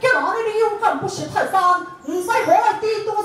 干嘛老人忧愤不是太脏，唔使活来低多。